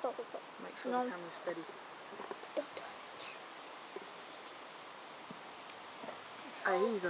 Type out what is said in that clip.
Stop, stop, stop. Make sure No. the camera's steady. Don't touch. Hey, he's a